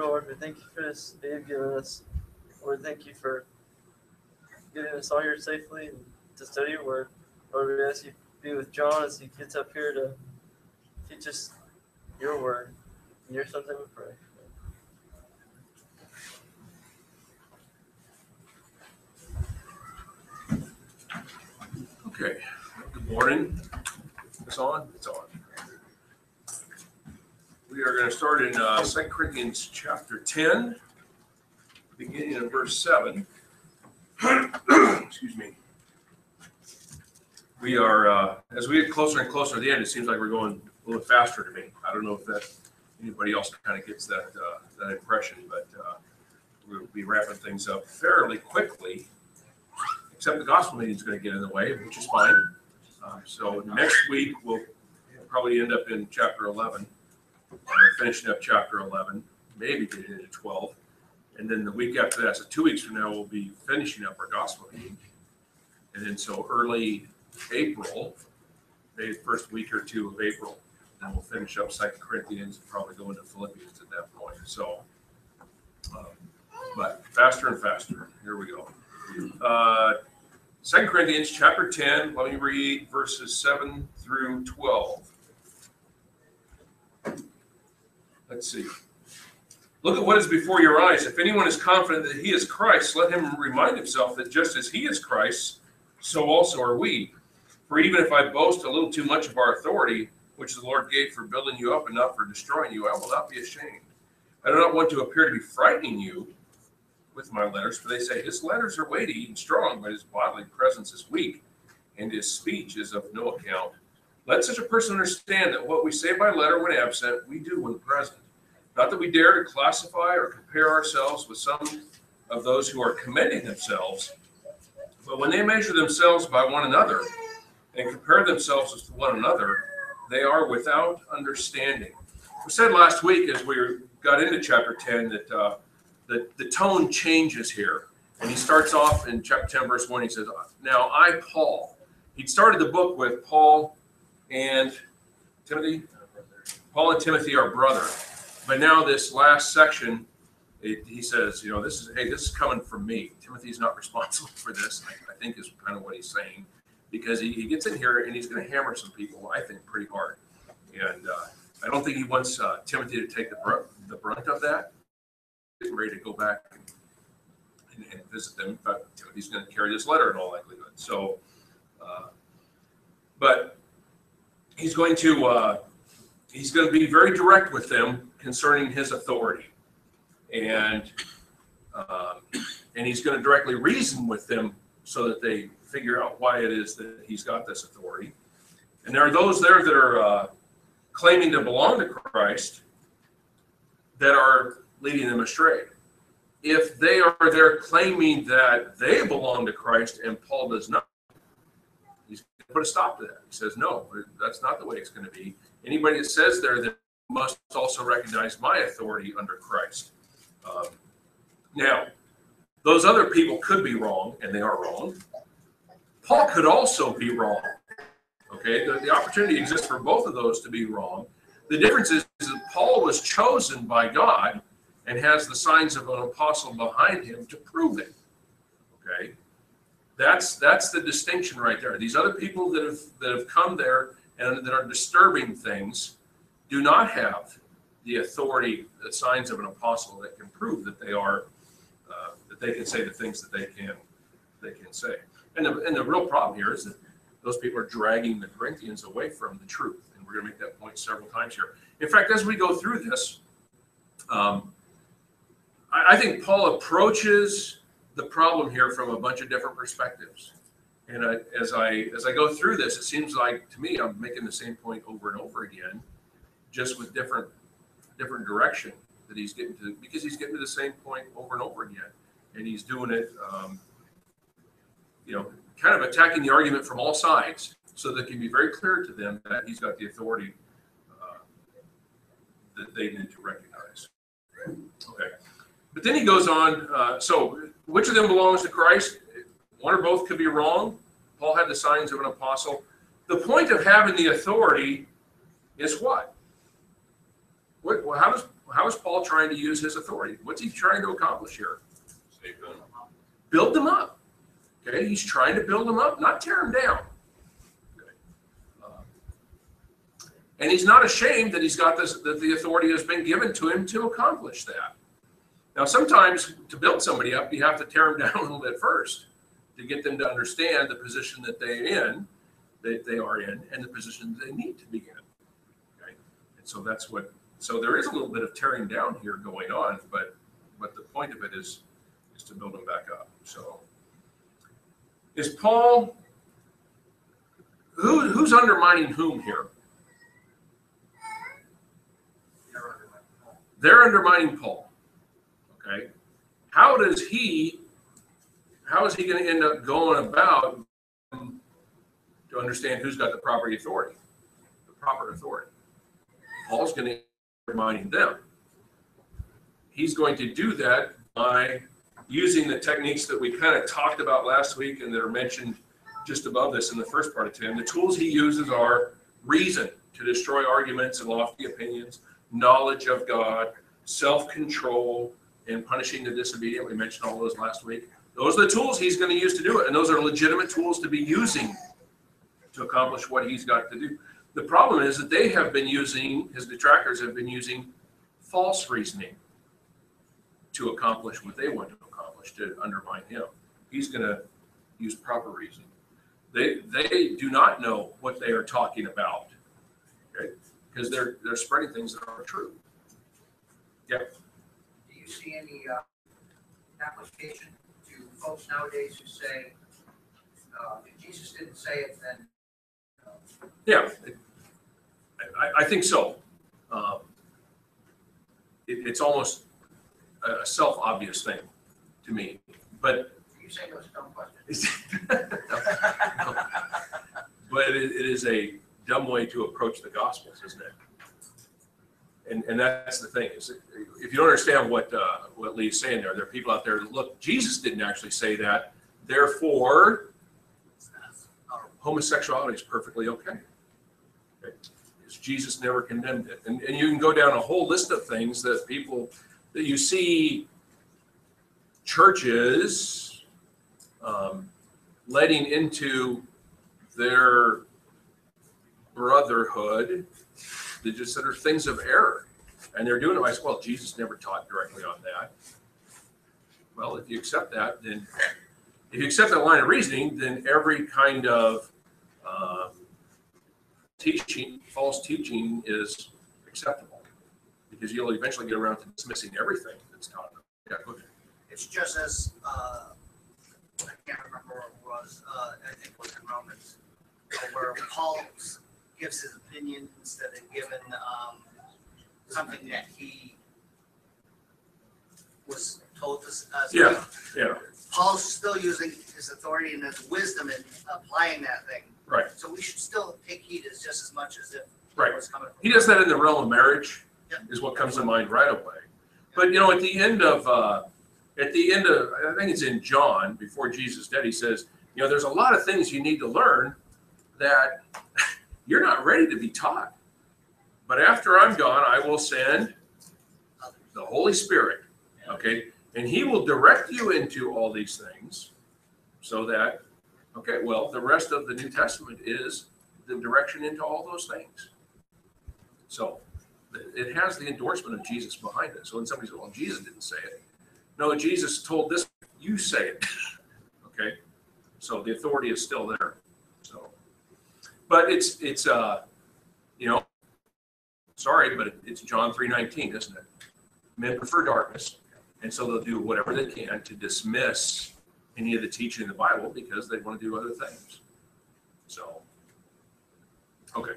Lord, we thank you for this day you've given us. Lord, thank you for getting us all here safely and to study your word. Lord, we ask you be with John as he gets up here to teach us your word. In your son's name we pray. Okay, good morning. It's on? It's on. We are going to start in uh, 2 Corinthians chapter 10, beginning in verse 7. Excuse me. We are, uh, as we get closer and closer to the end, it seems like we're going a little faster to me. I don't know if that, anybody else kind of gets that, uh, that impression, but uh, we'll be wrapping things up fairly quickly except the gospel meeting is going to get in the way, which is fine. Um, so next week we'll probably end up in chapter 11, or finishing up chapter 11, maybe getting into 12. And then the week after that, so two weeks from now, we'll be finishing up our gospel meeting. And then so early April, maybe the first week or two of April, then we'll finish up Second Corinthians and probably go into Philippians at that point. So, um, but faster and faster. Here we go. Uh, Second Corinthians chapter 10, let me read verses 7 through 12. Let's see. Look at what is before your eyes. If anyone is confident that he is Christ, let him remind himself that just as he is Christ, so also are we. For even if I boast a little too much of our authority, which the Lord gave for building you up and not for destroying you, I will not be ashamed. I do not want to appear to be frightening you with my letters, for they say his letters are weighty and strong, but his bodily presence is weak, and his speech is of no account. Let such a person understand that what we say by letter when absent, we do when present. Not that we dare to classify or compare ourselves with some of those who are commending themselves, but when they measure themselves by one another and compare themselves with one another, they are without understanding. We said last week as we got into chapter 10 that uh, the, the tone changes here. And he starts off in chapter 10, verse 1. He says, Now I, Paul. He'd started the book with Paul and Timothy. Paul and Timothy are brother. But now, this last section, it, he says, You know, this is, hey, this is coming from me. Timothy's not responsible for this, I, I think is kind of what he's saying. Because he, he gets in here and he's going to hammer some people, I think, pretty hard. And uh, I don't think he wants uh, Timothy to take the, br- the brunt of that getting ready to go back and, and, visit them. In fact, going to carry this letter in all likelihood. So, uh, but he's going to uh, he's going to be very direct with them concerning his authority, and um, and he's going to directly reason with them so that they figure out why it is that he's got this authority. And there are those there that are uh, claiming to belong to Christ that are leading them astray. If they are there claiming that they belong to Christ and Paul does not, put a stop to that. He says, no, that's not the way it's going to be. Anybody that says there that must also recognize my authority under Christ. Um, now, those other people could be wrong, and they are wrong. Paul could also be wrong. Okay, the, the opportunity exists for both of those to be wrong. The difference is, is that Paul was chosen by God and has the signs of an apostle behind him to prove it. Okay, that's that's the distinction right there. These other people that have that have come there and that are disturbing things do not have the authority, the signs of an apostle that can prove that they are uh, that they can say the things that they can they can say. And the and the real problem here is that those people are dragging the Corinthians away from the truth. And we're going to make that point several times here. In fact, as we go through this, um, I, I think Paul approaches the problem here from a bunch of different perspectives. And I, as I as I go through this, it seems like to me I'm making the same point over and over again, just with different different direction that he's getting to because he's getting to the same point over and over again, and he's doing it, um, you know, kind of attacking the argument from all sides, so that it can be very clear to them that he's got the authority uh, that they need to recognize. Okay, but then he goes on. Uh, so, which of them belongs to Christ? One or both could be wrong. Paul had the signs of an apostle. The point of having the authority is what? How does how is Paul trying to use his authority? What's he trying to accomplish here? Them. Build them up. Okay, he's trying to build them up, not tear them down. Okay. Uh, and he's not ashamed that he's got this that the authority has been given to him to accomplish that. Now, sometimes to build somebody up, you have to tear them down a little bit first to get them to understand the position that they're in, that they are in, and the position that they need to be in. Okay, and so that's what. So there is a little bit of tearing down here going on, but but the point of it is is to build them back up. So is Paul who who's undermining whom here? They're undermining Paul. Okay. How does he how is he going to end up going about to understand who's got the proper authority? The proper authority. Paul's going to remind them. He's going to do that by using the techniques that we kind of talked about last week and that are mentioned just above this in the first part of 10. The tools he uses are reason to destroy arguments and lofty opinions, knowledge of God, self control, and punishing the disobedient. We mentioned all those last week. Those are the tools he's going to use to do it. And those are legitimate tools to be using to accomplish what he's got to do. The problem is that they have been using, his detractors have been using false reasoning to accomplish what they want to accomplish, to undermine him. He's going to use proper reasoning. They, they do not know what they are talking about, okay? Because they're, they're spreading things that aren't true. Do you see any uh, application to folks nowadays who say, uh, if Jesus didn't say it, then uh, Yeah, it- I, I think so. Um, It, it's almost a self-obvious thing to me, but you say those dumb questions? But it, it is a dumb way to approach the Gospels, isn't it? And, and that's the thing is, if you don't understand what uh, what Lee's saying there, there are people out there. Look, Jesus didn't actually say that. Therefore, homosexuality is perfectly okay. okay? Jesus never condemned it, and and you can go down a whole list of things that people that you see churches um, letting into their brotherhood that just that are things of error. And they're doing it by, well, Jesus never taught directly on that. Well, if you accept that, then if you accept that line of reasoning, then every kind of um, teaching, false teaching is acceptable because you'll eventually get around to dismissing everything that's taught. Yeah, go ahead. It's just as, uh, I can't remember what it was, uh, I think it was in Romans, where Paul gives his opinion instead of giving, um, something that he was told to, uh, speak. Yeah, yeah, Paul's still using his authority and his wisdom in applying that thing. right, So we should still take heed as just as much as if right. it was coming from. He does that in the realm of marriage, Yeah. is what comes to mind right away. But you know, at the end of uh, at the end of I think it's in John before Jesus dead, he says, you know, there's a lot of things you need to learn that you're not ready to be taught. But after I'm gone, I will send the Holy Spirit. Okay, and He will direct you into all these things, so that okay, well, the rest of the New Testament is the direction into all those things. So it has the endorsement of Jesus behind it. So when somebody says, well, Jesus didn't say it. No, Jesus told this, you say it. okay. So the authority is still there. So but it's, it's, uh, you know, sorry, but it's John three nineteen, isn't it? Men prefer darkness, and so they'll do whatever they can to dismiss any of the teaching in the Bible because they want to do other things. So, okay.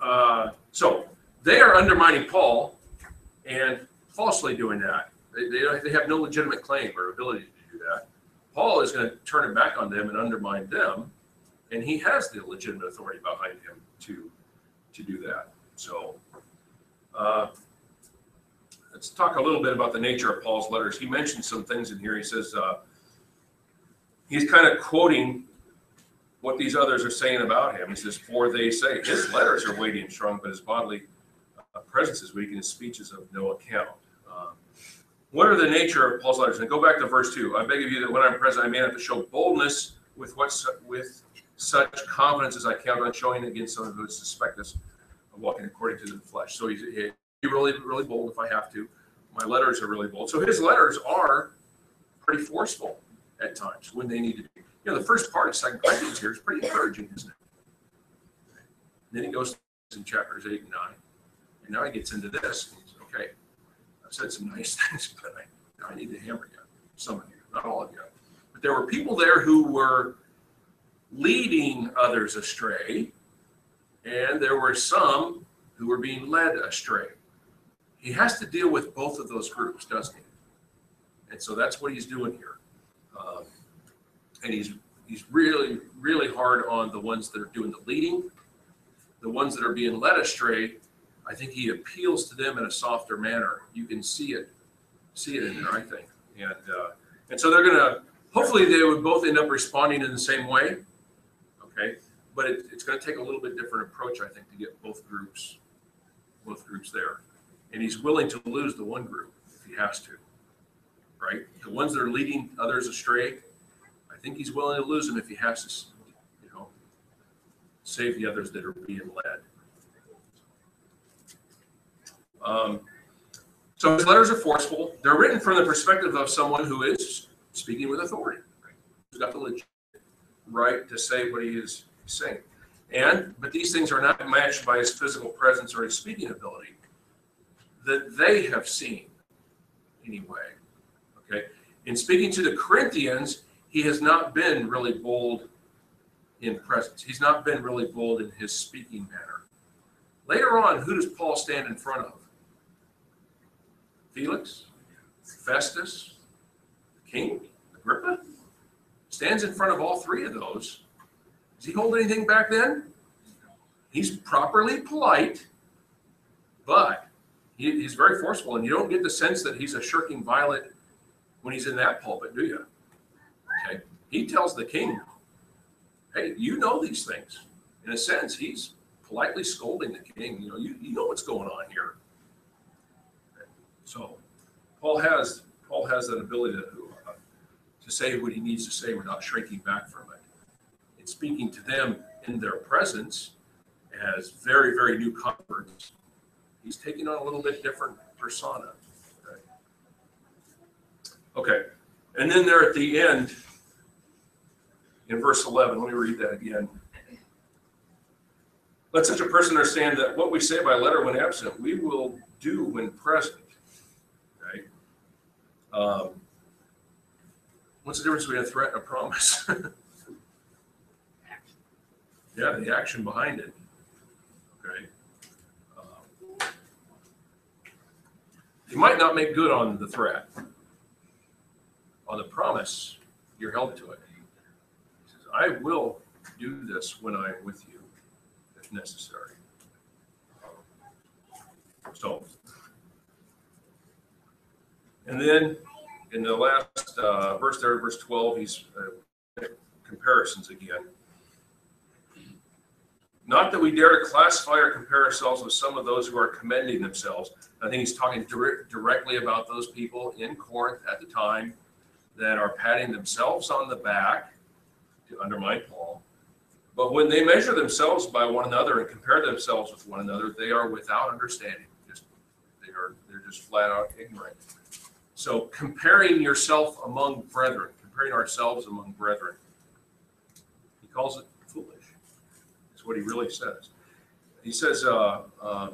Uh, so they are undermining Paul and falsely doing that. They, they, they have no legitimate claim or ability to do that. Paul is going to turn it back on them and undermine them, and he has the legitimate authority behind him to to do that. So, uh, let's talk a little bit about the nature of Paul's letters. He mentions some things in here. He says uh, he's kind of quoting what these others are saying about him. He says, "For they say his letters are weighty and strong, but his bodily uh, presence is weak, and his speech is of no account." Um, what are the nature of Paul's letters? And go back to verse two. I beg of you that when I'm present, I may have to show boldness with what with such confidence as I count on showing against some who would suspect us of walking according to the flesh. So he's he, really really bold if I have to. My letters are really bold. So his letters are pretty forceful at times when they need to be. You know, the first part of Second Corinthians here is pretty encouraging, isn't it? Then he goes in chapters eight and nine, and now he gets into this. And he's, okay, I've said some nice things, but I, I need to hammer you, some of you, not all of you. But there were people there who were leading others astray, and there were some who were being led astray. He has to deal with both of those groups, doesn't he? And so that's what he's doing here. Um, and he's he's really really hard on the ones that are doing the leading, the ones that are being led astray. I think he appeals to them in a softer manner. You can see it, see it in there, I think, and uh, and so they're gonna. Hopefully, they would both end up responding in the same way. Okay, but it, it's going to take a little bit different approach, I think, to get both groups, both groups there. And he's willing to lose the one group if he has to, right? The ones that are leading others astray, I think he's willing to lose them if he has to, you know, save the others that are being led. Um, so his letters are forceful. They're written from the perspective of someone who is speaking with authority, right? who's got the legit right to say what he is saying. And but these things are not matched by his physical presence or his speaking ability that they have seen anyway. Okay. In speaking to the Corinthians, he has not been really bold in presence. He's not been really bold in his speaking manner. Later on, who does Paul stand in front of? Felix, Festus, King, Agrippa? Stands in front of all three of those. Does he hold anything back then? He's properly polite, but he, he's very forceful, and you don't get the sense that he's a shirking violet when he's in that pulpit, do you? Okay. He tells the king, hey, you know these things. In a sense, he's politely scolding the king. You know, you, you know what's going on here. So Paul has Paul has that ability to, uh, to say what he needs to say without shrinking back from it. And speaking to them in their presence as very, very new converts, he's taking on a little bit different persona. Okay. And then there at the end, in verse 11, let me read that again. Let such a person understand that what we say by letter when absent, we will do when present. Okay. Um, what's the difference between a threat and a promise? yeah, the action behind it. Okay. Um, you might not make good on the threat. On the promise, you're held to it. He says, I will do this when I'm with you if necessary. So, and then in the last uh, verse there, verse 12, he's uh, comparisons again. Not that we dare classify or compare ourselves with some of those who are commending themselves. I think he's talking dir- directly about those people in Corinth at the time that are patting themselves on the back to undermine Paul. But when they measure themselves by one another and compare themselves with one another, they are without understanding. Just they are they're just flat out ignorant. So comparing yourself among brethren, comparing ourselves among brethren, he calls it That's what he really says. He says, uh, uh,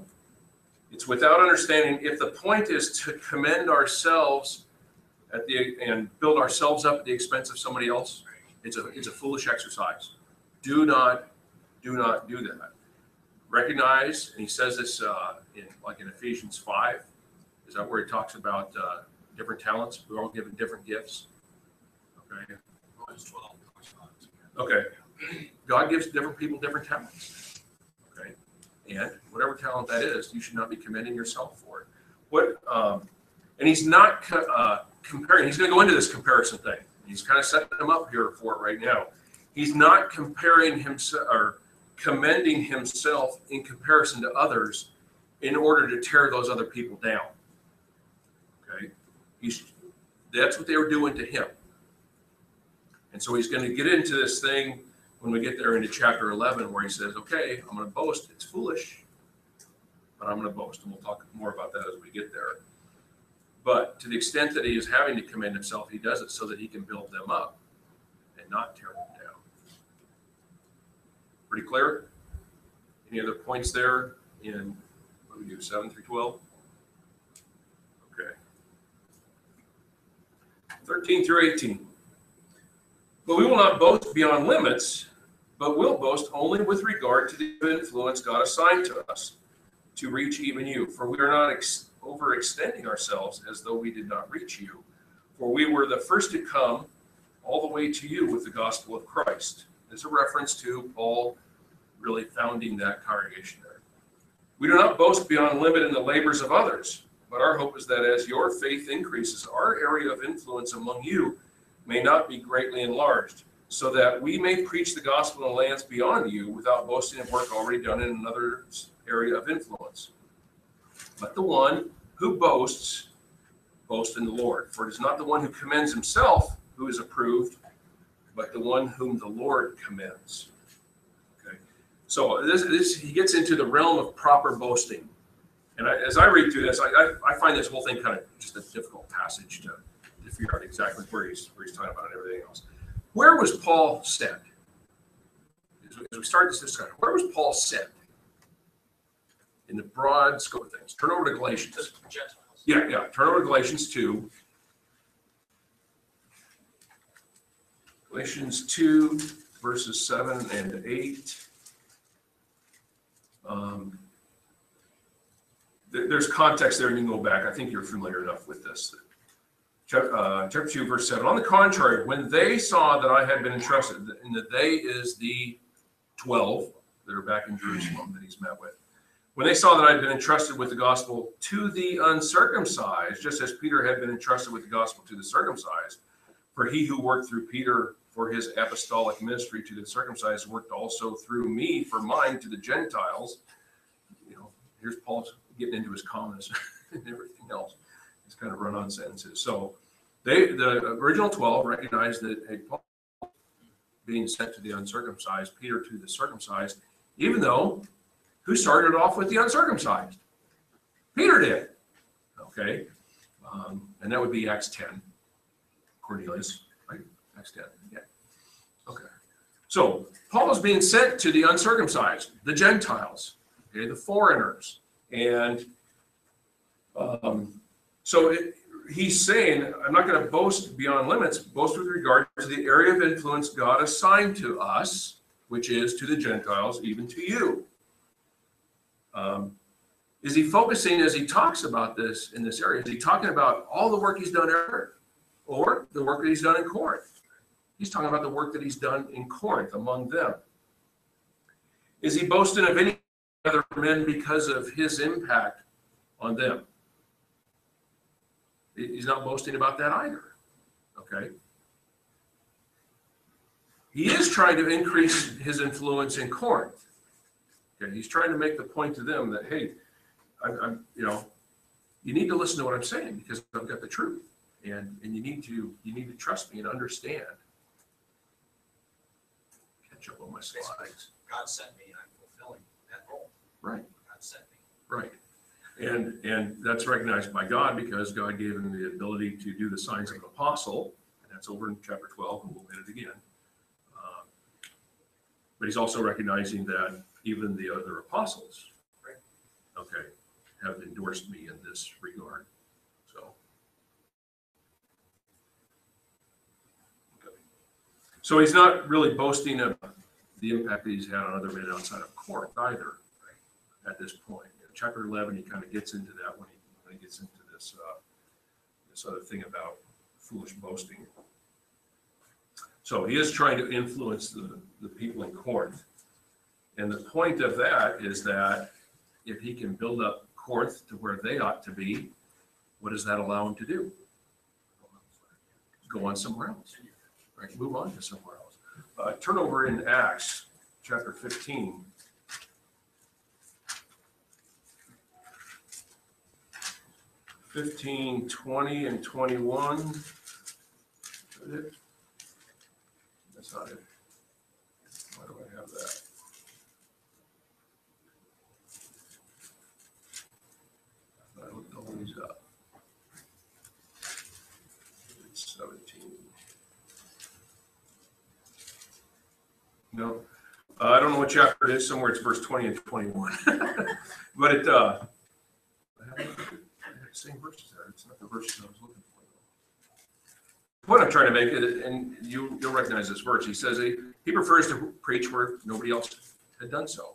it's without understanding if the point is to commend ourselves at the and build ourselves up at the expense of somebody else. It's a it's a foolish exercise. Do not do not do that. Recognize, and he says this uh, in like in Ephesians five. Is that where he talks about uh, different talents? We're all given different gifts. Okay. Romans twelve, talks about it. Okay. God gives different people different talents. Okay. And whatever talent that is, you should not be commending yourself for it. What, um, and he's not co- uh, comparing, he's going to go into this comparison thing. He's kind of setting him up here for it right now. He's not comparing himself or commending himself in comparison to others in order to tear those other people down. Okay. He's, that's what they were doing to him. And so he's going to get into this thing when we get there into chapter 11 where he says, okay, I'm going to boast. It's foolish, but I'm going to boast. And we'll talk more about that as we get there. But to the extent that he is having to commend himself, he does it so that he can build them up and not tear them down. Pretty clear? Any other points there in, what do we do, 7 through 12? Okay. 13 through 18. But we will not boast beyond limits, but will boast only with regard to the influence God assigned to us to reach even you. For we are not ex- overextending ourselves as though we did not reach you. For we were the first to come all the way to you with the gospel of Christ. It's a reference to Paul really founding that congregation there. We do not boast beyond limit in the labors of others, but our hope is that as your faith increases, our area of influence among you may not be greatly enlarged, so that we may preach the gospel in lands beyond you without boasting of work already done in another area of influence. But the one who boasts, boast in the Lord. For it is not the one who commends himself who is approved, but the one whom the Lord commends. Okay. So this, this he gets into the realm of proper boasting. And I, as I read through this, I, I, I find this whole thing kind of just a difficult passage to to figure out exactly where he's where he's talking about and everything else. Where was Paul sent? As we, as we start this discussion, where was Paul sent in the broad scope of things? Turn over to Galatians. Yeah, yeah. Turn over to Galatians two. Galatians two, verses seven and eight. Um, there's context there, and you can go back. I think you're familiar enough with this. Chap- uh, chapter 2, verse 7. On the contrary, when they saw that I had been entrusted, and that they is the 12 that are back in Jerusalem that he's met with. When they saw that I had been entrusted with the gospel to the uncircumcised, just as Peter had been entrusted with the gospel to the circumcised, for he who worked through Peter for his apostolic ministry to the circumcised worked also through me for mine to the Gentiles. You know, here's Paul getting into his comments and everything else it's kind of run-on sentences. So they, the original 12 recognized that hey, Paul being sent to the uncircumcised, Peter to the circumcised, even though who started off with the uncircumcised? Peter did. Okay. Um, and that would be Acts 10. Cornelius, right? Acts 10. Yeah. Okay. So Paul is being sent to the uncircumcised, the Gentiles, okay, the foreigners. And um, so it, he's saying, I'm not going to boast beyond limits, boast with regard to the area of influence God assigned to us, which is to the Gentiles, even to you. Um, is he focusing as he talks about this in this area? Is he talking about all the work he's done ever, or the work that he's done in Corinth? He's talking about the work that he's done in Corinth among them. Is he boasting of any other men because of his impact on them? He's not boasting about that either. Okay. He is trying to increase his influence in Corinth. Okay. He's trying to make the point to them that, hey, I'm, I'm you know, you need to listen to what I'm saying because I've got the truth. And, and you need to you need to trust me and understand. Catch up on my slides. God sent me, and I'm fulfilling that role. Right. God sent me. Right. And, and that's recognized by God because God gave him the ability to do the signs of an apostle. And that's over in chapter 12, and we'll hit it again. Um, But he's also recognizing that even the other apostles, Right. okay, have endorsed me in this regard, so. Okay. So he's not really boasting of the impact that he's had on other men outside of Corinth either, at this point. Chapter eleven, he kind of gets into that when he, when he gets into this, uh, this other thing about foolish boasting. So he is trying to influence the, the people in Corinth. And the point of that is that if he can build up Corinth to where they ought to be, what does that allow him to do? Go on somewhere else, right? Move on to somewhere else. Uh, turn over in Acts chapter fifteen. Fifteen, twenty, and twenty-one. That's not it. Why do I have that? I looked all these up. It's seventeen. No, I don't know what chapter it is, somewhere it's verse twenty and twenty-one. But it, uh, I same verses there, it's not the verses I was looking for. though. What I'm trying to make, it, and you, you'll recognize this verse, he says he, he prefers to preach where nobody else had done so.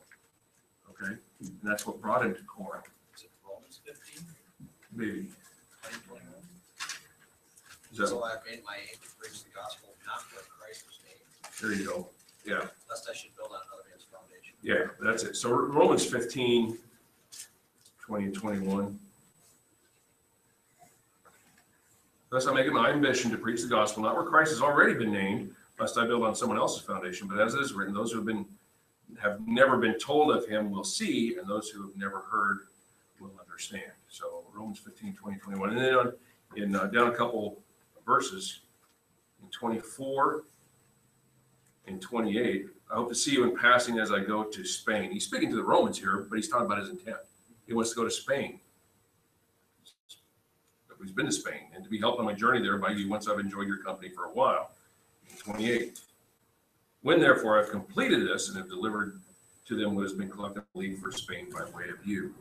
Okay, and that's what brought him to Corinth, Is it Romans fifteen, maybe. Is that, So I've made my aim to preach the gospel, not what Christ was named, there you go, yeah. lest I should build on another man's foundation. Yeah, that's it. So Romans 15, 20 and 21. Thus I make it my ambition to preach the gospel, not where Christ has already been named, lest I build on someone else's foundation, but as it is written, those who have been, have never been told of him will see, and those who have never heard will understand. So Romans 15, 20, 21. And then on- in, uh, down a couple verses, in 24 and 28, I hope to see you in passing as I go to Spain. He's speaking to the Romans here, but he's talking about his intent. He wants to go to Spain who's been to Spain and to be helped on my journey there by you once I've enjoyed your company for a while. 28. When therefore I've completed this and have delivered to them what has been collectively for Spain by way of you.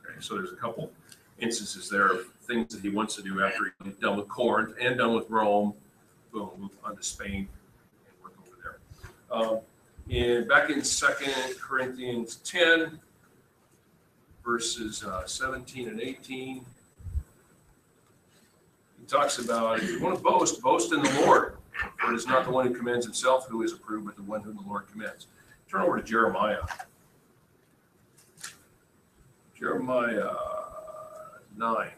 Okay, so there's a couple instances there of things that he wants to do after he's done with Corinth and done with Rome. Boom, move on to Spain and work over there. Um, and back in Second Corinthians 10, verses uh, 17 and 18. Talks about if you want to boast, boast in the Lord. For it is not the one who commends himself who is approved, but the one whom the Lord commends. Turn over to Jeremiah. Jeremiah 9.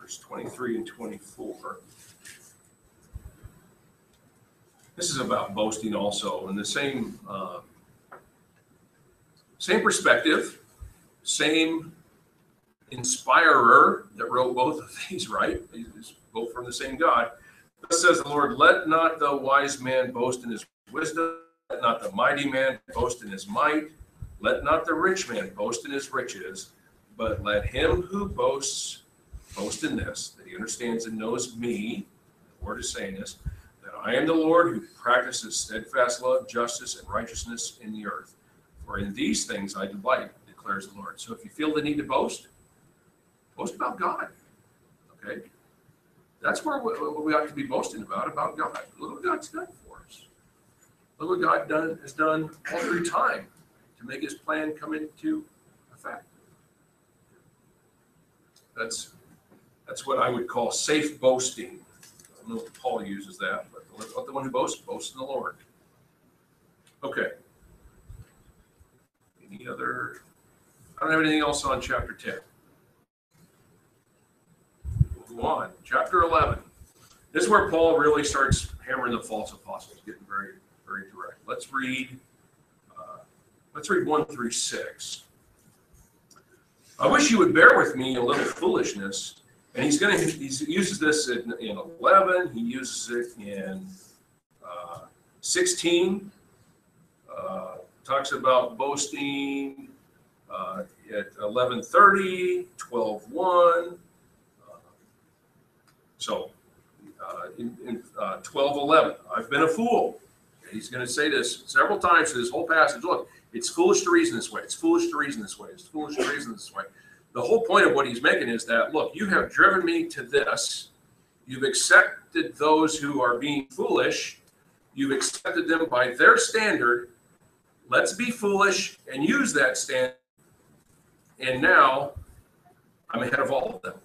Verse 23 and 24. This is about boasting also, and the same. Uh, same perspective, same inspirer that wrote both of these, right? These both from the same God. Thus says the Lord, let not the wise man boast in his wisdom, let not the mighty man boast in his might, let not the rich man boast in his riches, but let him who boasts boast in this, that he understands and knows me, the Lord is saying this, that I am the Lord who practices steadfast love, justice, and righteousness in the earth. For in these things I delight, declares the Lord. So if you feel the need to boast, boast about God. Okay? That's where we, what we ought to be boasting about, about God. Look what God's done for us. Look what God done, has done all through time to make his plan come into effect. That's that's what I would call safe boasting. I don't know if Paul uses that, but let the one who boasts, boasts in the Lord. Okay. Any other? I don't have anything else on chapter 10. We'll go on. Chapter 11. This is where Paul really starts hammering the false apostles, getting very, very direct. Let's read. Uh, let's read one through six. I wish you would bear with me a little foolishness and he's going to, he uses this in, in 11, he uses it in uh, 16, uh, talks about boasting uh, at 11:30, 12:1, So, uh, in, in, uh, twelve eleven, I've been a fool. He's gonna say this several times through this whole passage. Look, it's foolish to reason this way. It's foolish to reason this way. It's foolish to reason this way. The whole point of what he's making is that, look, you have driven me to this. You've accepted those who are being foolish. You've accepted them by their standard. Let's be foolish and use that standard. And now I'm ahead of all of them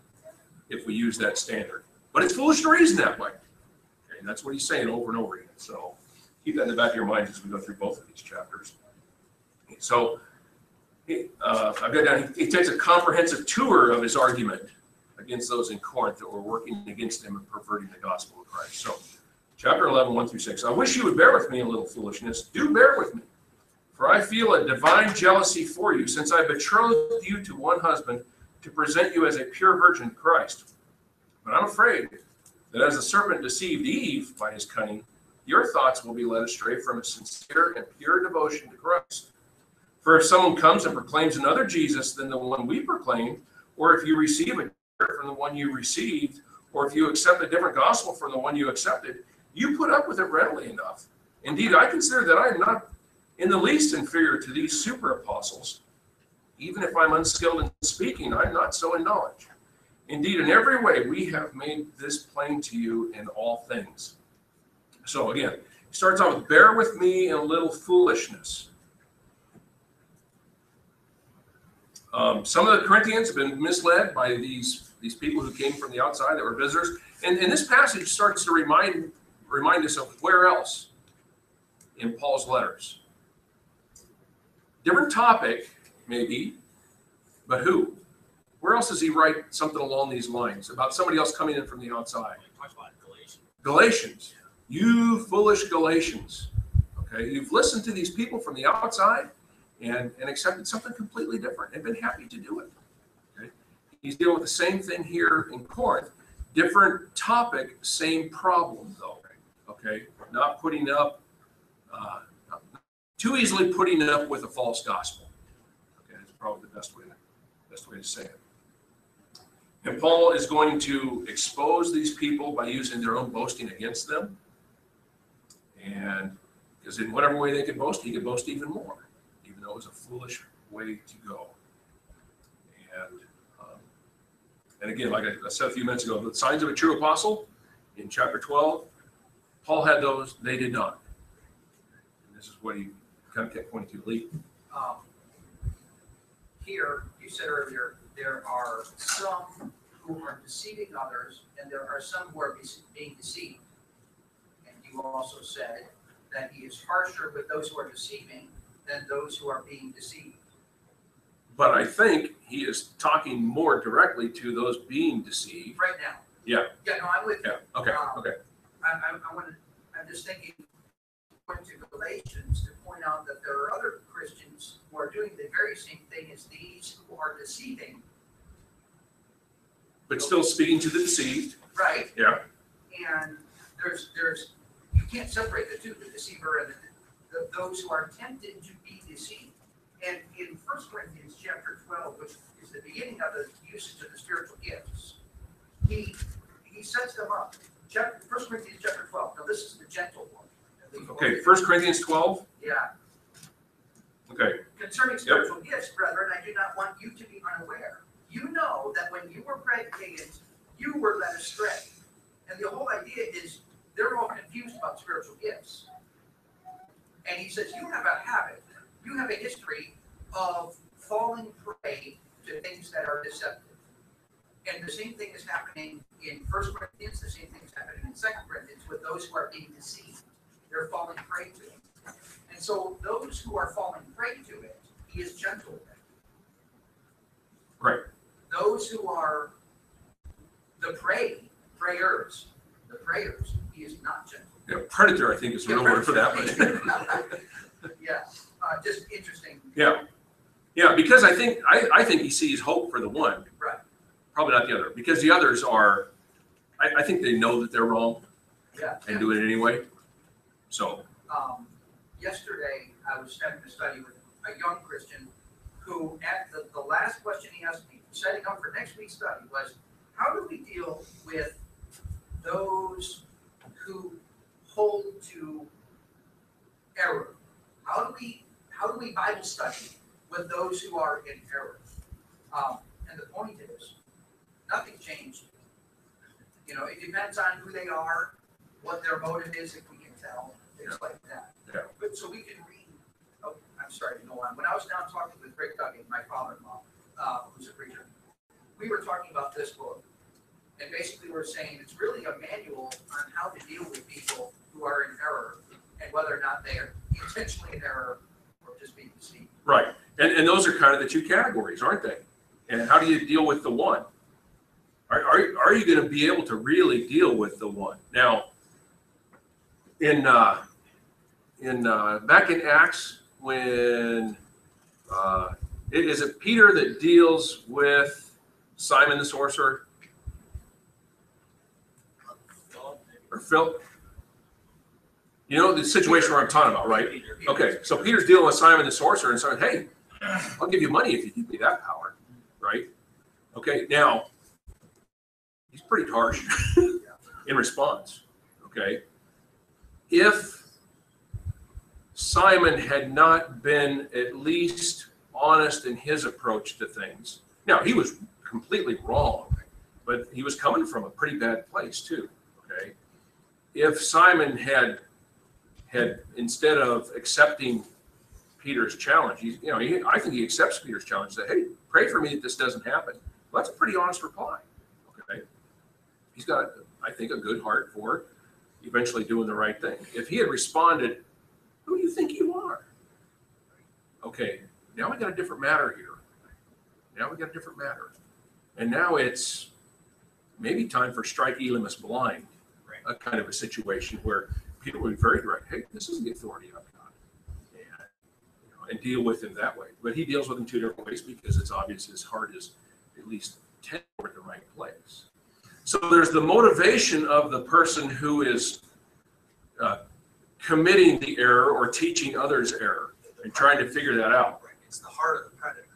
if we use that standard. But it's foolish to reason that way. Okay, that's what he's saying over and over again. So keep that in the back of your mind as we go through both of these chapters. So uh, I've got down, he, he takes a comprehensive tour of his argument against those in Corinth that were working against him and perverting the gospel of Christ. So chapter 11, 1 through 6. I wish you would bear with me a little foolishness. Do bear with me. For I feel a divine jealousy for you, since I betrothed you to one husband to present you as a pure virgin Christ. But I'm afraid that as the serpent deceived Eve by his cunning, your thoughts will be led astray from a sincere and pure devotion to Christ. For if someone comes and proclaims another Jesus than the one we proclaim, or if you receive a from the one you received, or if you accept a different gospel from the one you accepted, you put up with it readily enough. Indeed, I consider that I am not in the least inferior to these super apostles. Even if I'm unskilled in speaking, I'm not so in knowledge. Indeed, in every way, we have made this plain to you in all things. So again, he starts out with, bear with me in a little foolishness. Um, some of the Corinthians have been misled by these, these people who came from the outside that were visitors. And, and this passage starts to remind, remind us of where else in Paul's letters. Different topic, maybe, but who? Where else does he write something along these lines about somebody else coming in from the outside? Galatians. Galatians, you foolish Galatians. Okay, you've listened to these people from the outside and, and accepted something completely different and been happy to do it. Okay, he's dealing with the same thing here in Corinth. Different topic, same problem though. Okay, not putting up, uh, too easily putting up with a false gospel. Okay, that's probably the best way to, best way to say it. And Paul is going to expose these people by using their own boasting against them. And because in whatever way they can boast, he can boast even more, even though it was a foolish way to go. And um, and again, like I said a few minutes ago, the signs of a true apostle in chapter 12, Paul had those, they did not. And this is what he kind of kept pointing to. Lee, um, here, you said earlier, there are some who are deceiving others, and there are some who are be- being deceived. And you also said that he is harsher with those who are deceiving than those who are being deceived. but I think he is talking more directly to those being deceived. Right now. Yeah. Yeah, no, I'm with you. Yeah, okay, okay. I, I, I want to, I'm just thinking, going to Galatians to point out that there are other Christians who are doing the very same thing as these who are deceiving, But still speaking to the deceived. right? Yeah. And there's, there's, you can't separate the two, the deceiver and the, the, those who are tempted to be deceived. And in First Corinthians chapter twelve, which is the beginning of the usage of the spiritual gifts, he, he sets them up. Chapter, First Corinthians chapter twelve, now this is the gentle one. Okay, First Corinthians 12. Yeah, Okay, concerning spiritual gifts, brethren, I do not want you to be unaware. You know that when you were pagans, you were led astray. And the whole idea is they're all confused about spiritual gifts. And he says, You have a habit, you have a history of falling prey to things that are deceptive. And the same thing is happening in First Corinthians, the same thing is happening in Second Corinthians with those who are being deceived. They're falling prey to it. And so those who are falling prey to it, he is gentle with. Right. Those who are the prey, prayers, the prayers, he is not gentle. yeah, predator, I think is the real word for that. But Yeah, uh, just interesting. yeah, yeah, because I think I, I think he sees hope for the one. Right. Probably not the other, because the others are. I, I think they know that they're wrong Yeah. and do it anyway. So Um, yesterday, I was having a study with a young Christian who, at the, the last question he asked me, setting up for next week's study was, how do we deal with those who hold to error? How do we, how do we Bible study with those who are in error? Um, and the point is, nothing changed. You know, it depends on who they are, what their motive is, if things like that. Yeah. But so we can read, oh, I'm sorry to go on. When I was down talking with Rick Duggan, my father-in-law, uh, who's a preacher, we were talking about this book. And basically, we're saying it's really a manual on how to deal with people who are in error and whether or not they are intentionally in error or just being deceived. Right. And, and those are kind of the two categories, aren't they? And how do you deal with the one? Are, are, are you going to be able to really deal with the one? Now, in, uh, in, uh, back in Acts, when, uh, it- is it Peter that deals with Simon the sorcerer or Philip? You know the situation where I'm talking about, right? Okay, so Peter's dealing with Simon the sorcerer and saying, hey, I'll give you money if you give me that power, right? Okay, now, he's pretty harsh in response, okay? If Simon had not been at least honest in his approach to things, now, he was completely wrong, but he was coming from a pretty bad place too, okay? If Simon had had instead of accepting Peter's challenge, he, you know, he, I think he accepts Peter's challenge. That hey, pray for me that this doesn't happen. Well, that's a pretty honest reply. Okay, he's got, I think, a good heart for eventually doing the right thing. If he had responded, "Who do you think you are?" Okay, now we got a different matter here. Now we got a different matter, and now it's maybe time for strike Elymas blind, Right. a kind of a situation where people would be very direct. Hey, this is the authority I've got, and, you know, and deal with him that way. But he deals with him two different ways because it's obvious his heart is at least ten toward the right place. So there's the motivation of the person who is uh, committing the error or teaching others error and trying to figure that out. Right, It's the heart of the predator.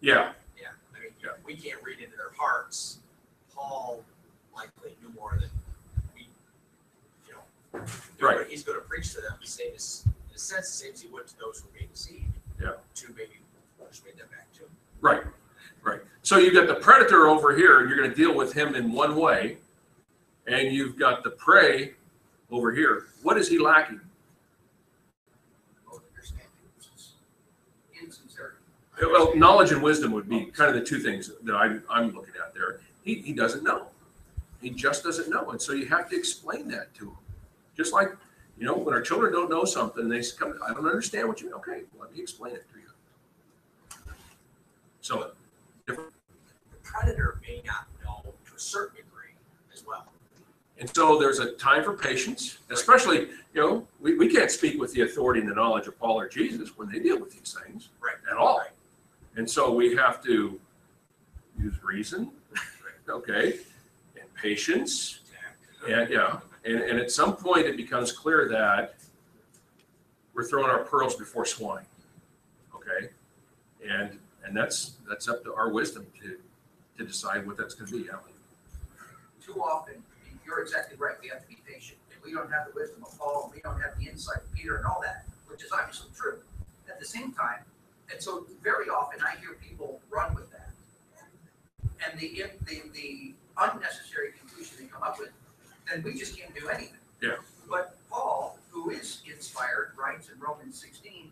Yeah, Yeah, I mean, Yeah. we can't read into their hearts. Paul likely knew more than we, you know. Right. He's gonna preach to them the same as, in a sense, the same as he would to those who are being deceived. Yeah. To maybe persuade them back to. right. So you've got the predator over here, and you're going to deal with him in one way, and you've got the prey over here. What is he lacking? Well, knowledge and wisdom would be kind of the two things that I'm, I'm looking at there. He, he doesn't know. He just doesn't know. And so you have to explain that to him. Just like, you know, when our children don't know something, they come, I don't understand what you, mean. okay, let me explain it to you. So, Predator may not know to a certain degree as well. and so there's a time for patience, especially, you know, we, we can't speak with the authority and the knowledge of Paul or Jesus when they deal with these things. Right. At all. Right. And so we have to use reason, okay, and patience, And yeah, and, and at some point it becomes clear that we're throwing our pearls before swine. Okay? And and that's that's up to our wisdom to to decide what that's gonna be, Alan. Too often, you're exactly right, we have to be patient. And we don't have the wisdom of Paul, and we don't have the insight of Peter and all that, which is obviously true. At the same time, and so very often I hear people run with that. And the, the, the unnecessary conclusion they come up with, then we just can't do anything. Yeah. But Paul, who is inspired, writes in Romans sixteen,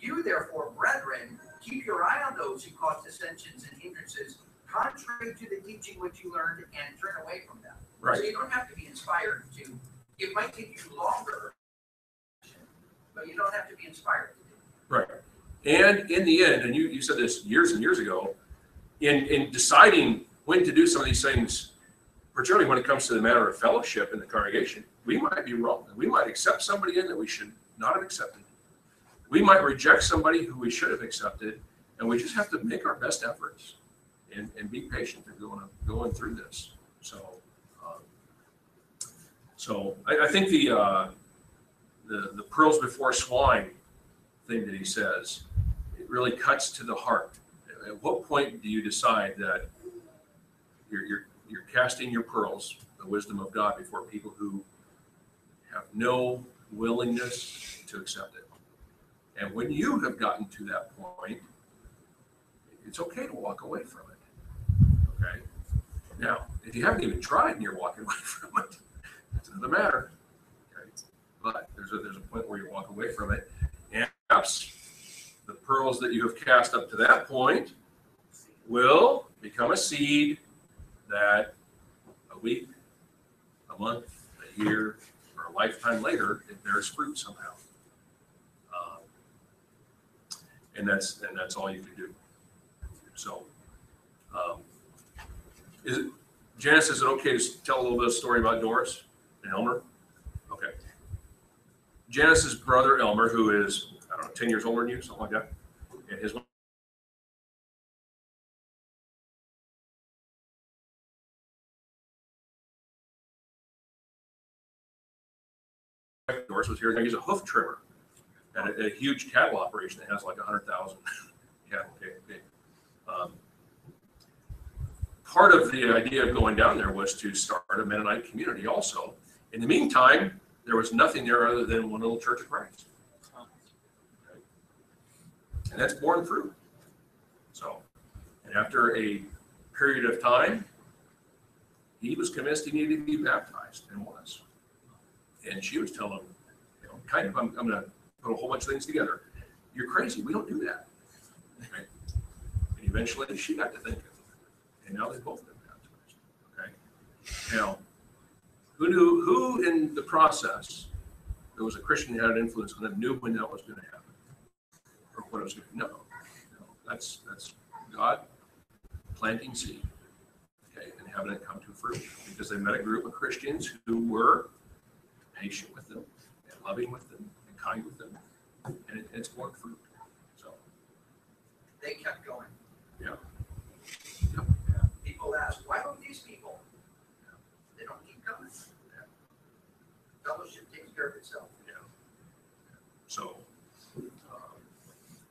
you therefore, brethren, keep your eye on those who cause dissensions and hindrances contrary to the teaching which you learned and turn away from them. Right. So you don't have to be inspired to, it might take you longer, but you don't have to be inspired to do it. Right. And in the end, and you, you said this years and years ago, in in deciding when to do some of these things, particularly when it comes to the matter of fellowship in the congregation, we might be wrong. We might accept somebody in that we should not have accepted. We might reject somebody who we should have accepted, and we just have to make our best efforts and, and be patient in going going through this. So, um, so I, I think the uh, the the pearls before swine thing that he says, it really cuts to the heart. At what point do you decide that you're, you're, you're casting your pearls the wisdom of God before people who have no willingness to accept it. And when you have gotten to that point, it's okay to walk away from it. Now, if you haven't even tried and you're walking away from it, that's another matter. Okay? But there's a, there's a point where you walk away from it. And perhaps the pearls that you have cast up to that point will become a seed that a week, a month, a year, or a lifetime later, it bears fruit somehow. Um, And that's, and that's all you can do. So, um, is it, Janice, is it okay to tell a little bit of story about Doris and Elmer? Okay. Janice's brother Elmer, who is, I don't know, ten years older than you, something like that, and his wife Doris was here, he's a hoof trimmer at a, a huge cattle operation that has like a hundred thousand cattle. Okay, okay. Um, part of the idea of going down there was to start a Mennonite community also. In the meantime, there was nothing there other than one little church of Christ. And that's borne fruit. So, and after a period of time, he was convinced he needed to be baptized and was. And she was telling him, you know, kind of, I'm, I'm going to put a whole bunch of things together. You're crazy. We don't do that. And eventually she got to thinking, and now they've both been baptized. Okay. Now, who knew, who in the process, there was a Christian who had an influence on them, knew when that was going to happen? Or what it was going to, no, no. That's, that's God planting seed. Okay. And having it come to fruit because they met a group of Christians who were patient with them and loving with them and kind with them. And it, it's borne fruit. So, They kept going. Yeah. People ask, why don't these people? They don't keep coming. Fellowship takes care of itself. so, um,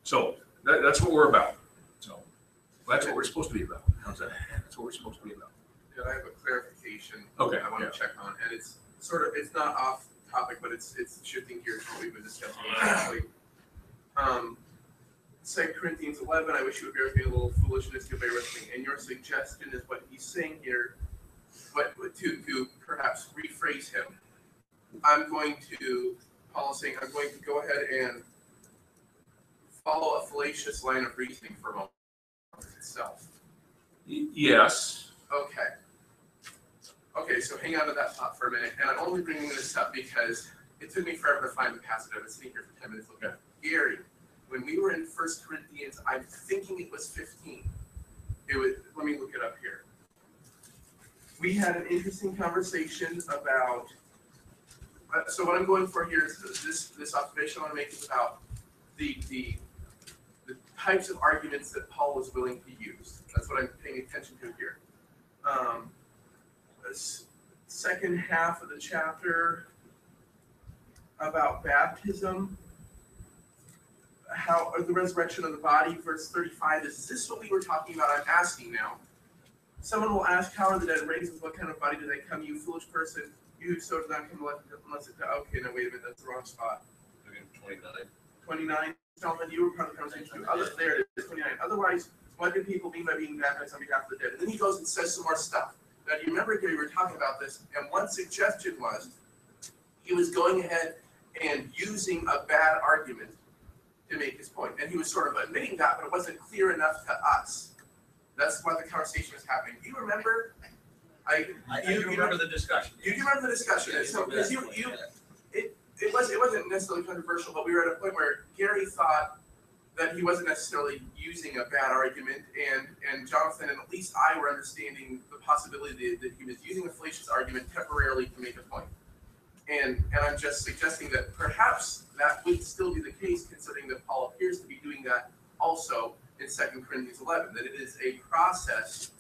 so that, that's what we're about. So that's what we're supposed to be about. How's that? That's what we're supposed to be about. Yeah, I have a clarification. Okay, I want yeah. to check on, and it's sort of, it's not off topic, but it's, it's shifting gears from what we've been discussing. Um, Second Corinthians eleven, I wish you would bear with me a little foolishness, to bear with me, and your suggestion is what he's saying here, but to, to perhaps rephrase him. I'm going to, Paul is saying, I'm going to go ahead and follow a fallacious line of reasoning for a moment itself. Yes. Okay. Okay, so hang on to that thought for a minute, and I'm only bringing this up because it took me forever to find the passage. I've been sitting here for ten minutes looking. at it. Gary, when we were in First Corinthians, I'm thinking it was fifteen. It was. Let me look it up here. We had an interesting conversation about. Uh, so what I'm going for here is this this observation I want to make is about the the the types of arguments that Paul was willing to use. That's what I'm paying attention to here. Um, second half of the chapter about baptism, how the resurrection of the body, verse 35. Is this what we were talking about? I'm asking now. Someone will ask, How are the dead raised? With what kind of body do they come? You foolish person. You so did not come unless it. Okay, no, wait a minute. That's the wrong spot. Twenty-nine. 29. Gentlemen, you were part of the conversation. Other, there it is, 29. Otherwise, what do people mean by being baptized on behalf of the dead? And then he goes and says some more stuff. Now, do you remember, Gary, we were talking about this, and one suggestion was he was going ahead and using a bad argument to make his point. And he was sort of admitting that, but it wasn't clear enough to us. That's why the conversation was happening. Do you remember? I, I, I you, do you remember the discussion. you do remember the discussion? Yeah, So, because you, you, Yeah. it was it wasn't necessarily controversial, but we were at a point where Gary thought that he wasn't necessarily using a bad argument, and and Jonathan and at least I were understanding the possibility that, that he was using a fallacious argument temporarily to make a point. And and I'm just suggesting that perhaps that would still be the case, considering that Paul appears to be doing that also in Second Corinthians 11. That it is a process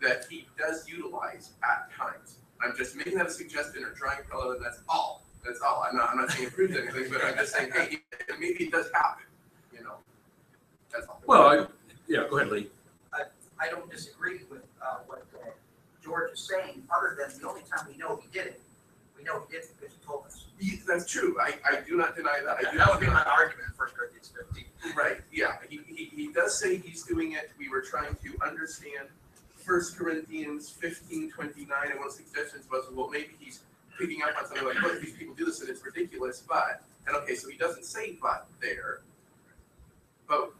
that he does utilize at times. I'm just making that a suggestion or drawing a parallel, and that's all. That's all. I'm not, I'm not saying it proves anything, but I'm just saying, hey, maybe it does happen, you know? That's all. Well, I, yeah, go ahead, Lee. I don't disagree with, uh, what uh, George is saying, other than the only time we know he did it. We know he did it because he told us. He- That's true. I, I do not deny that. I do That not would be deny my argument in First Corinthians fifteen. Right, yeah, he, he, he does say he's doing it, we were trying to understand First Corinthians fifteen twenty-nine, and one of the suggestions was, well, maybe he's picking up on something like, look, these people do this and it's ridiculous, but, and okay, so he doesn't say but there. But,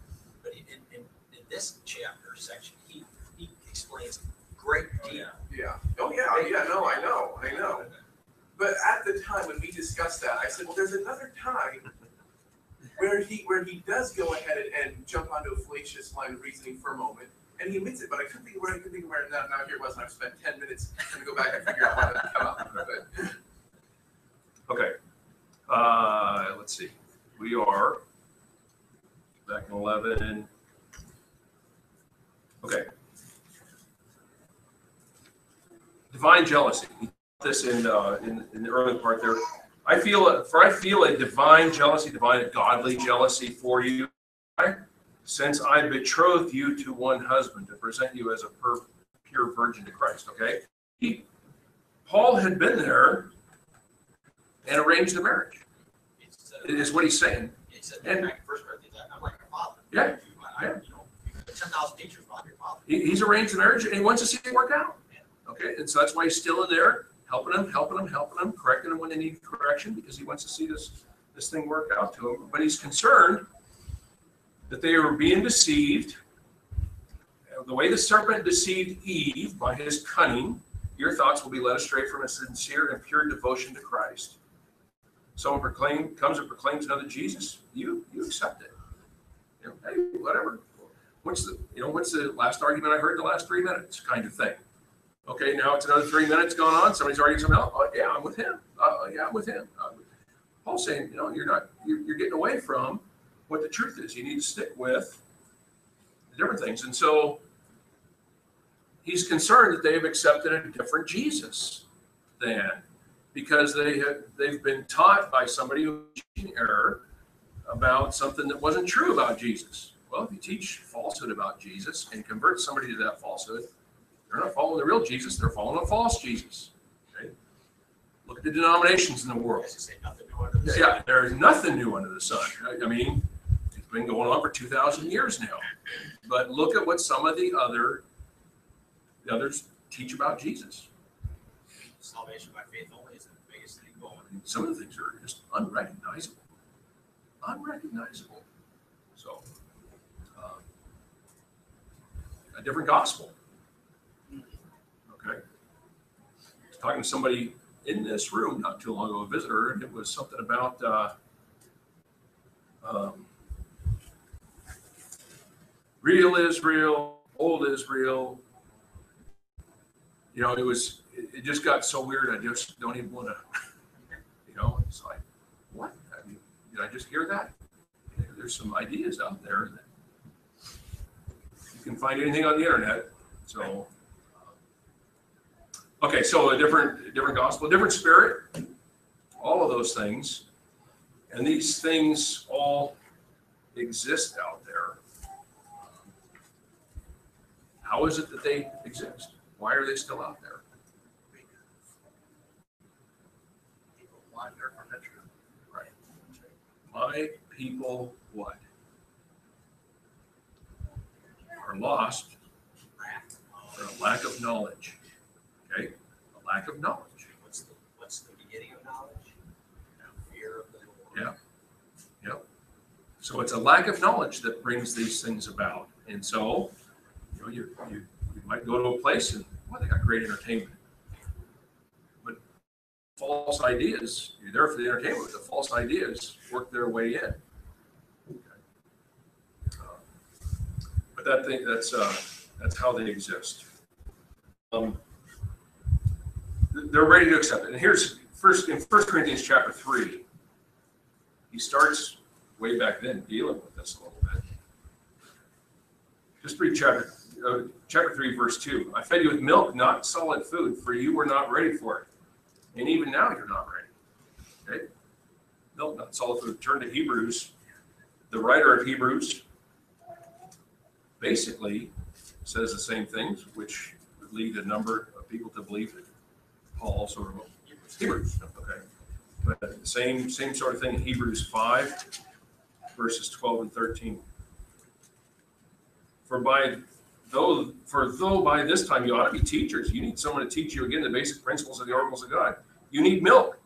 But in, in, in this chapter section, he, he explains great oh, deal. yeah, oh, yeah, oh, yeah, no, I know, I know. But at the time when we discussed that, I said, well, there's another time where he, where he does go ahead and, and jump onto a fallacious line of reasoning for a moment, and he admits it, but I couldn't think of where, I couldn't think of where, now, now here it was, and I've spent ten minutes trying to go back and figure out how to come up, but. Okay. Uh, let's see. We are back in eleven. Okay. Divine jealousy. Got This in, uh, in, in the early part there. I feel, a- for I feel a divine jealousy, divine godly jealousy for you. Since I betrothed you to one husband to present you as a per, pure virgin to Christ, okay? He, Paul had been there and arranged the marriage, It's, uh, is what he's saying. It's a, And- in First Corinthians, I'm like a father. Yeah, I, I, you know, ten thousand teachers, not your father. He, he's arranged the marriage and he wants to see it work out. Okay, and so that's why he's still in there, helping them, helping them, helping them, correcting them when they need correction, because he wants to see this, this thing work out to him. But he's concerned that they are being deceived. The way the serpent deceived Eve by his cunning, your thoughts will be led astray from a sincere and pure devotion to Christ. Someone proclaim, comes and proclaims another Jesus, you, you accept it. You know, hey, whatever. What's the, you know, what's the last argument I heard in the last three minutes kind of thing? Okay, now it's another three minutes going on. Somebody's arguing something else. Oh, yeah, I'm with him. Uh, yeah, I'm with him. Uh, Paul's saying, you know, you're not, you're, you're getting away from what the truth is. You need to stick with the different things. And so he's concerned that they've accepted a different Jesus than because they have, they've been taught by somebody who's in error about something that wasn't true about Jesus. Well, if you teach falsehood about Jesus and convert somebody to that falsehood, they're not following the real Jesus, they're following a false Jesus. Okay? Look at the denominations in the world. As I say, nothing new under the. Yeah, there is nothing new under the sun. I- mean, it's been going on for two thousand years now. But look at what some of the other, the others teach about Jesus. Salvation by faith only is the biggest thing going. Some of the things are just unrecognizable. Unrecognizable. So, um, a different gospel. Okay. I was talking to somebody in this room not too long ago, a visitor, and it was something about, uh, um, real Israel, old Israel. You know, it was, it, just got so weird. I just don't even want to, you know, it's like, what? I mean, did I just hear that? There's some ideas out there that you can find anything on the internet. So, okay, so a different, different gospel, a different spirit, all of those things. And these things all exist out there. How is it that they exist? Why are they still out there? My people what? Are lost for a lack of knowledge. Okay? A lack of knowledge. What's the, what's the beginning of knowledge? Fear of the Lord. Yeah. So it's a lack of knowledge that brings these things about. And so, you know, you, you, you might go to a place and, well, they got great entertainment. But false ideas, you're there for the entertainment, but the false ideas work their way in. Uh, But that thing, that's, uh, that's how they exist. Um, They're ready to accept it. And here's, first, in First Corinthians chapter three, he starts way back then dealing with this a little bit. Just read chapter, uh, chapter three, verse two. I fed you with milk, not solid food, for you were not ready for it. And even now you're not ready. Okay? Milk, not solid food. Turn to Hebrews. The writer of Hebrews basically says the same things, which lead a number of people to believe that Paul also wrote Hebrews, okay? But same, same sort of thing in Hebrews five, verses twelve and thirteen. For by though, for though by this time you ought to be teachers, you need someone to teach you again the basic principles of the oracles of God. You need milk,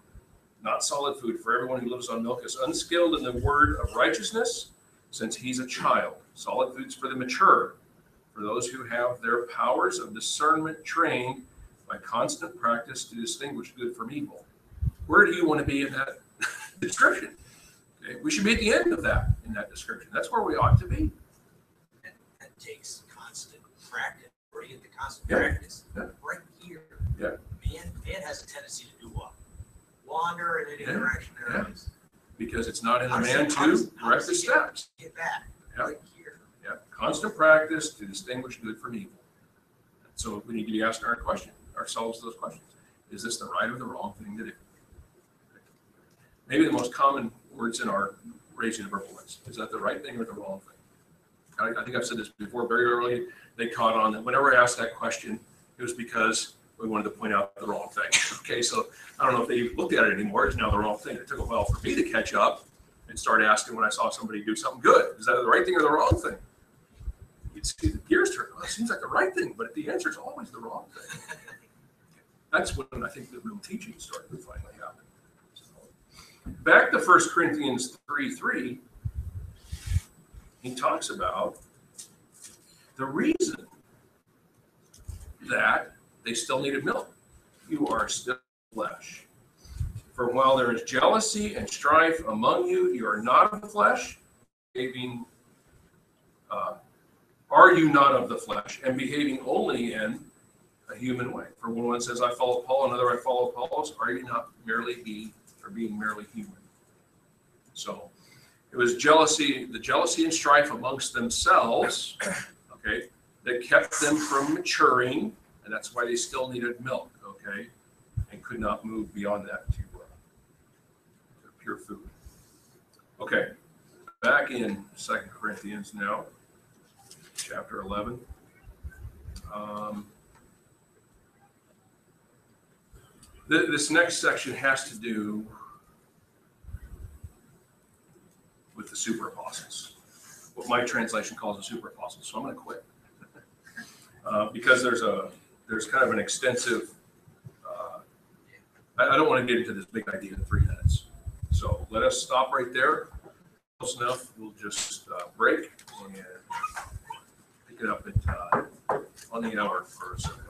not solid food, for everyone who lives on milk is unskilled in the word of righteousness, since he's a child. Solid food's for the mature, for those who have their powers of discernment trained by constant practice to distinguish good from evil. Where do you want to be in that description? Okay, we should be at the end of that in that description. That's where we ought to be. And that takes constant practice. Where do you get the constant Yeah. practice? Yeah. Right here. Yeah. Man, man has a tendency to do what? Wander in any Yeah. direction there Yeah. is. Because it's not in the man to direct the steps. Get back. Yeah. Right here. Yeah, constant practice to distinguish good from evil. So we need to be asking our question, ourselves those questions. Is this the right or the wrong thing to do? Maybe the most common words in our raising of our boys, is that the right thing or the wrong thing? I, I think I've said this before, very early, they caught on that whenever I asked that question, it was because we wanted to point out the wrong thing. Okay, so I don't know if they looked at it anymore, it's now the wrong thing. It took a while for me to catch up and start asking when I saw somebody do something good, is that the right thing or the wrong thing? You'd see the gears turn, it seems like the right thing, but the answer is always the wrong thing. That's when I think the real teaching started to finally happen. Back to First Corinthians three, three, he talks about the reason that they still needed milk. You are still flesh. For while there is jealousy and strife among you, you are not of the flesh, behaving, uh, are you not of the flesh, and behaving only in a human way. For when one says, I follow Paul, another, I follow Apollos, are you not merely be, or being merely human? So it was jealousy, the jealousy and strife amongst themselves, okay, that kept them from maturing, and that's why they still needed milk, okay, and could not move beyond that to, uh, pure food. Okay, back in Second Corinthians now, chapter eleven. Um, th- this next section has to do with the super apostles, what my translation calls the super apostles. So I'm going to quit uh, because there's a there's kind of an extensive. Uh, I, I don't want to get into this big idea in three minutes, so let us stop right there. Close enough. We'll just uh, break and pick it up at on the hour for assembly. Thank